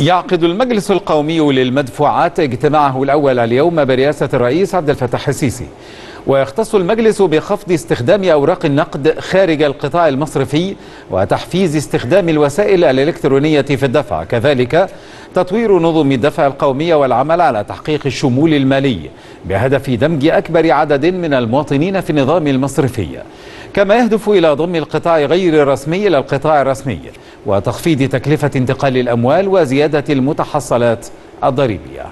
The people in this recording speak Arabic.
يعقد المجلس القومي للمدفوعات اجتماعه الأول اليوم برئاسة الرئيس عبد الفتاح السيسي. ويختص المجلس بخفض استخدام أوراق النقد خارج القطاع المصرفي وتحفيز استخدام الوسائل الإلكترونية في الدفع. كذلك تطوير نظم الدفع القومية والعمل على تحقيق الشمول المالي بهدف دمج أكبر عدد من المواطنين في النظام المصرفي. كما يهدف إلى ضم القطاع غير الرسمي إلى القطاع الرسمي. وتخفيض تكلفة انتقال الأموال وزيادة المتحصلات الضريبية.